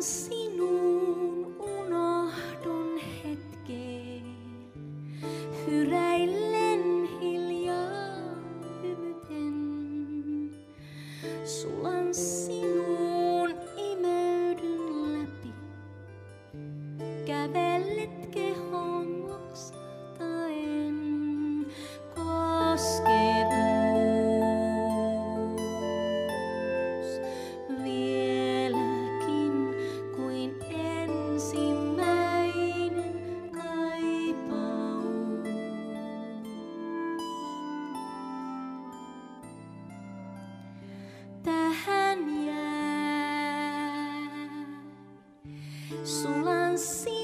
Sinun sinuun, unohdun hetkeen. Hyräillen hiljaa hymyten. Sulan sinuun. Sulancim